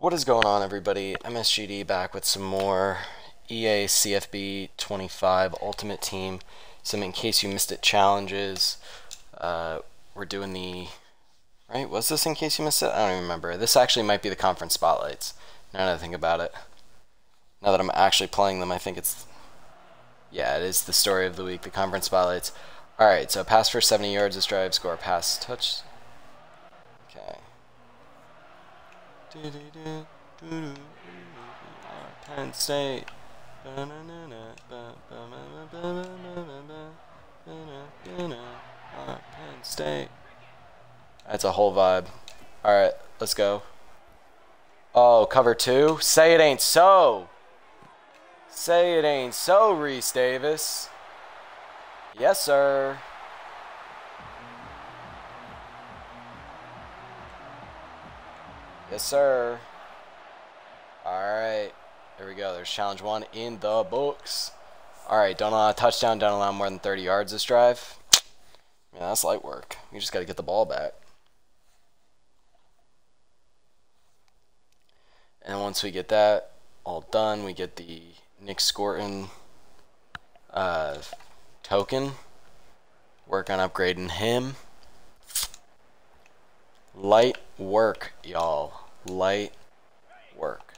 What is going on, everybody? MSGD back with some more EA CFB 25 Ultimate Team. Some in case you missed it challenges. Uh, we're doing the right. Was this in case you missed it? I don't even remember. This actually might be the conference spotlights. Now that I think about it, now that I'm actually playing them, I think it's yeah, it is the story of the week. The conference spotlights. All right, so pass for 70 yards. This drive score pass touch Penn State. Penn State. That's a whole vibe. Alright, let's go. Oh, cover two? Say it ain't so. Say it ain't so, Rece Davis. Yes, sir. Yes, sir. Alright. There we go. There's challenge one in the books. Alright, don't allow a touchdown, don't allow more than 30 yards this drive. Yeah, that's light work. We just got to get the ball back. And once we get that all done, we get the Nic Scourton uh, token. Work on upgrading him. Light work, y'all. Light work.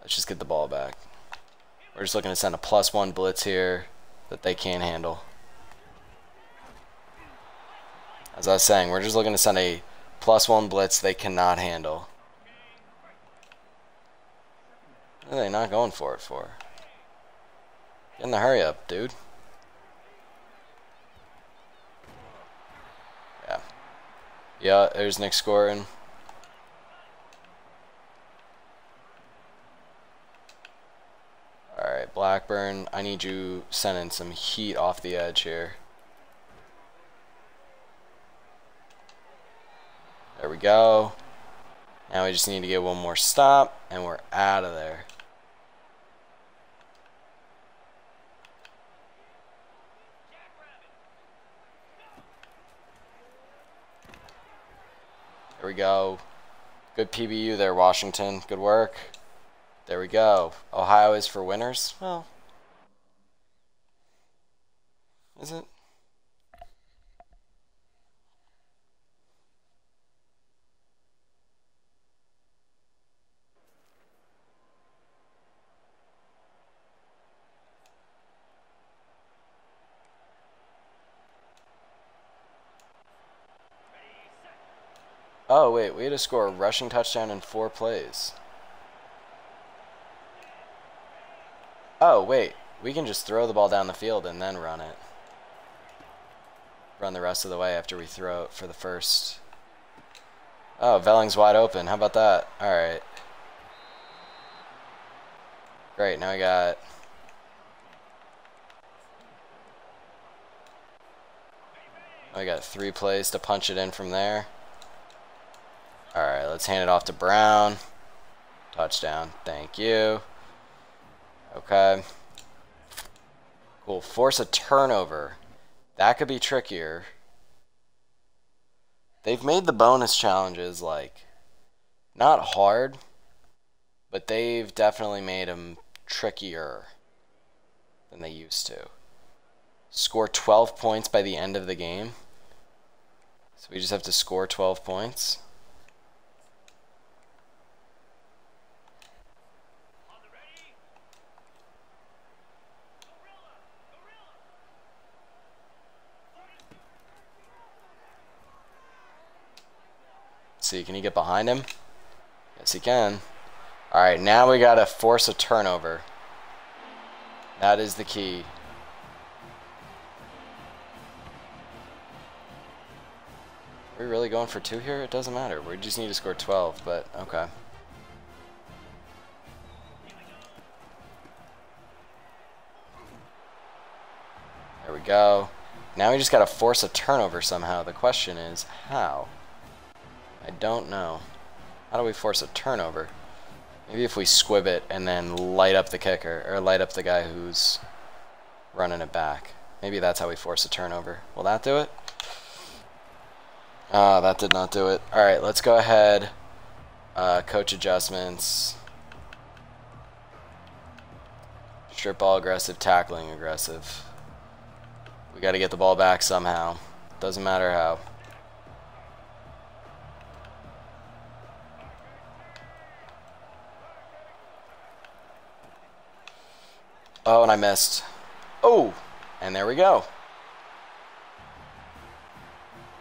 Let's just get the ball back. We're just looking to send a plus one blitz here that they can't handle. As I was saying, we're just looking to send a plus one blitz they cannot handle. What are they not going for it for? Get in the hurry up, dude. Yeah, Yeah, there's Nic Scourton. Alright, Blackburn, I need you sending some heat off the edge here. There we go. Now we just need to get one more stop, and we're out of there. There we go. Good PBU there, Washington. Good work. There we go. Ohio is for winners? Well, is it? Oh, wait, we had to score a rushing touchdown in four plays. Oh, wait, we can just throw the ball down the field and then run it. Run the rest of the way after we throw it for the first. Oh, Velling's wide open. How about that? All right. Great, now we got... We got three plays to punch it in from there. Alright, let's hand it off to Brown. Touchdown. Thank you. Okay. Cool. Force a turnover. That could be trickier. They've made the bonus challenges, like, not hard, but they've definitely made them trickier than they used to. Score 12 points by the end of the game. So we just have to score 12 points. See, can he get behind him? Yes, he can. Alright, now we gotta force a turnover. That is the key. Are we really going for two here? It doesn't matter. We just need to score 12, but okay. There we go. Now we just gotta force a turnover somehow. The question is, how? I don't know. How do we force a turnover? Maybe if we squib it and then light up the kicker, or light up the guy who's running it back. Maybe that's how we force a turnover. Will that do it? Ah, that did not do it. Alright, let's go ahead. Uh, coach adjustments. Strip ball aggressive, tackling aggressive. We got to get the ball back somehow. Doesn't matter how. Oh, and I missed. Oh, and there we go.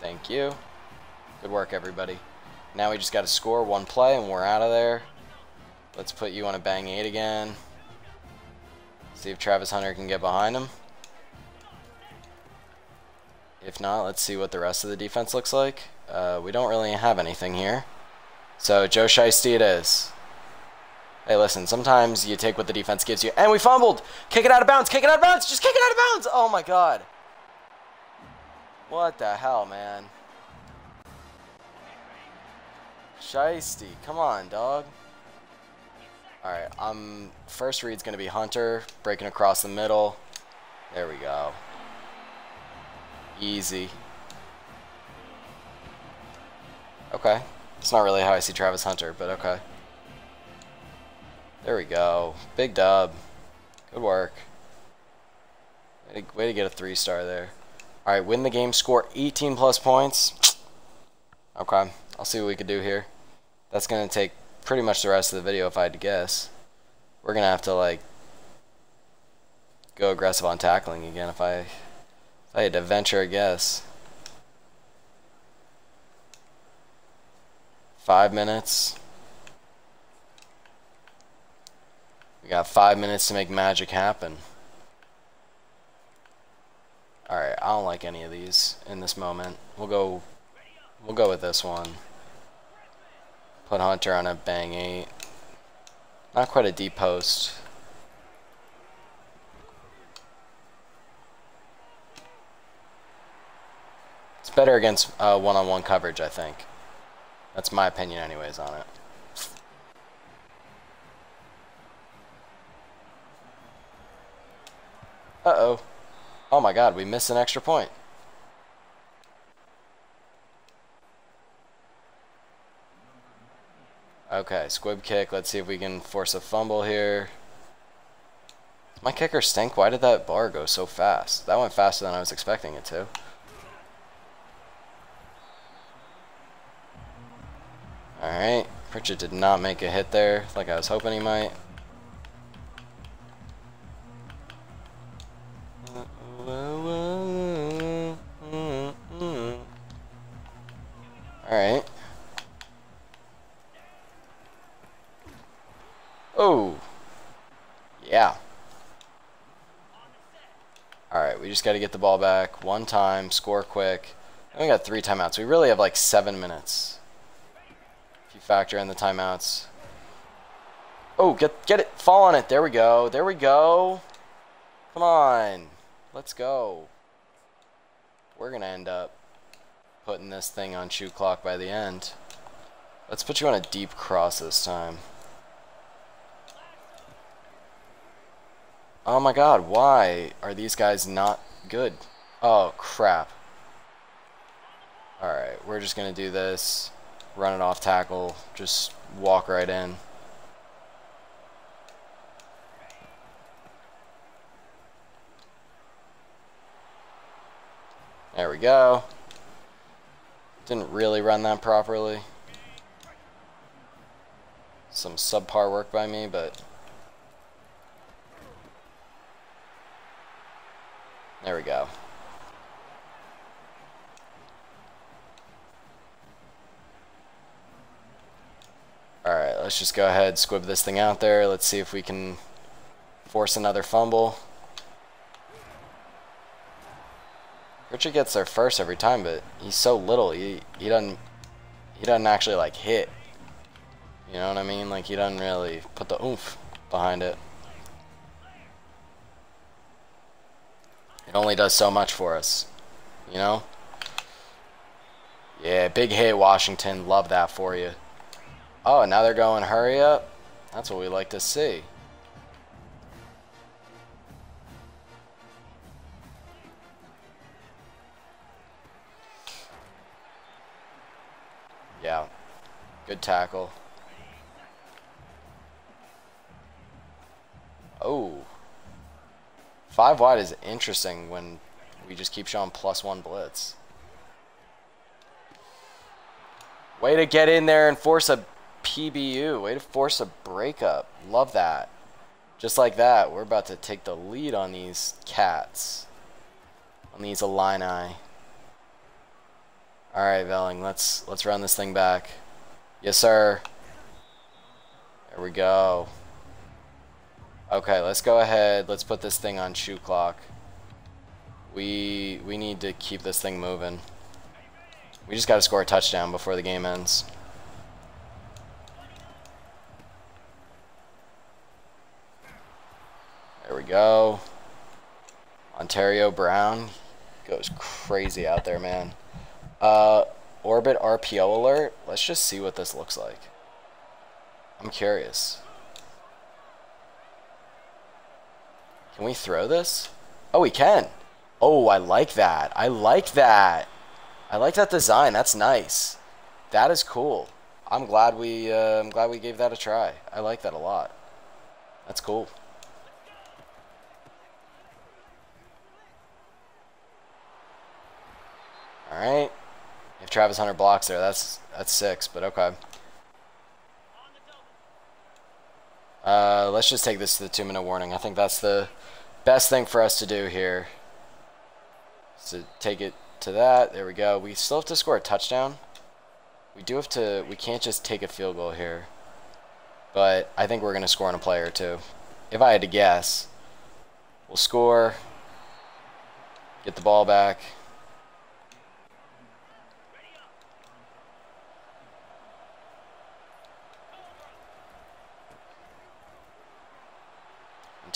Thank you. Good work, everybody. Now we just got to score one play and we're out of there. Let's put you on a bang 8 again. See if Travis Hunter can get behind him. If not, let's see what the rest of the defense looks like. Uh, we don't really have anything here. So Joe Shiesty it is. Hey, listen, sometimes you take what the defense gives you. And we fumbled! Kick it out of bounds! Kick it out of bounds! Just kick it out of bounds! Oh my god. What the hell, man? Shiesty, come on, dog. Alright, um, first read's going to be Hunter, breaking across the middle. There we go. Easy. Okay. It's not really how I see Travis Hunter, but okay. There we go. Big dub. Good work. Way to, get a three star there. Alright, win the game, score 18 plus points. Okay, I'll see what we can do here. That's going to take pretty much the rest of the video if I had to guess. We're going to have to, like, go aggressive on tackling again if I, if I had to venture a guess. Five minutes. We got five minutes to make magic happen. Alright, I don't like any of these in this moment. We'll go we'll go with this one. Put Hunter on a bang eight. Not quite a deep post. It's better against uh, one-on-one -on -one coverage, I think. That's my opinion anyways on it. Uh-oh. Oh my god, we missed an extra point. Okay, squib kick. Let's see if we can force a fumble here. My kicker stink? Why did that bar go so fast? That went faster than I was expecting it to. Alright, Pritchett did not make a hit there like I was hoping he might. Oh. Yeah. Alright, we just got to get the ball back one time, score quick. And we got three timeouts. We really have like seven minutes. If you factor in the timeouts. Oh, get get it. Fall on it. There we go. There we go. Come on. Let's go. We're going to end up putting this thing on shoot clock by the end. Let's put you on a deep cross this time. Oh my god, why are these guys not good? Oh, crap. Alright, we're just going to do this. Run it off tackle. Just walk right in. There we go. Didn't really run that properly. Some subpar work by me, but There we go. Alright, let's just go ahead, squib this thing out there. Let's see if we can force another fumble. Richard gets there first every time, but he's so little. He he doesn't he doesn't actually like hit. You know what I mean? Like he doesn't really put the oomph behind it. It only does so much for us, you know? Yeah, big hit, Washington. Love that for you. Oh, now they're going hurry up. That's what we like to see. Yeah, good tackle. Oh. Five wide is interesting when we just keep showing plus one blitz. Way to get in there and force a PBU. Way to force a breakup. Love that. Just like that, we're about to take the lead on these cats. On these Illini. Alright, Velling, let's let's run this thing back. Yes, sir. There we go. Okay, let's go ahead. Let's put this thing on shoe clock. We we need to keep this thing moving. We just got to score a touchdown before the game ends. There we go. Antario Brown goes crazy out there, man. Uh, orbit RPO alert. Let's just see what this looks like. I'm curious. Can we throw this? Oh, we can. Oh, I like that. I like that. I like that design. That's nice. That is cool. I'm glad we uh, I'm glad we gave that a try. I like that a lot. That's cool. All right. If Travis Hunter blocks there, that's that's six, but okay. Uh, let's just take this to the two-minute warning. I think that's the best thing for us to do here. To take it to that. There we go. We still have to score a touchdown. We do have to. We can't just take a field goal here. But I think we're going to score on a play or two. If I had to guess. We'll score. Get the ball back.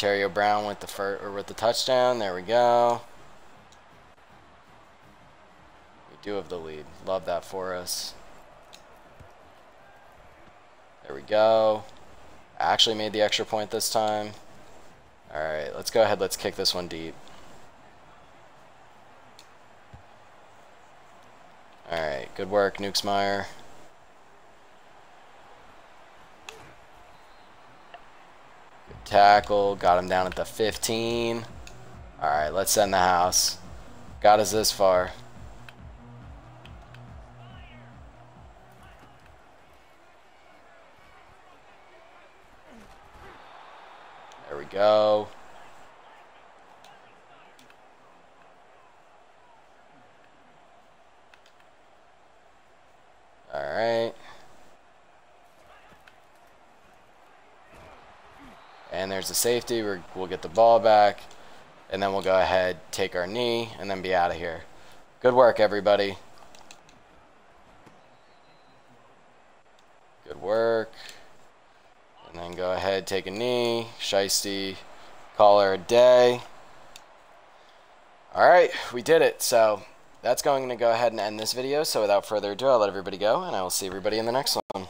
Antario Brown with the first, or with the touchdown. There we go. We do have the lead. Love that for us. There we go. Actually made the extra point this time. All right, let's go ahead. Let's kick this one deep. All right, good work, Nukesmeyer. Tackle. Got him down at the 15. All right, let's send the house. Got us this far. There we go. All right. And there's the safety. we will get the ball back. And then we'll go ahead, take our knee, and then be out of here. Good work, everybody. Good work. And then go ahead, take a knee. Shiesty, call her a day. All right, we did it. So that's going to go ahead and end this video. So without further ado, I'll let everybody go, and I will see everybody in the next one.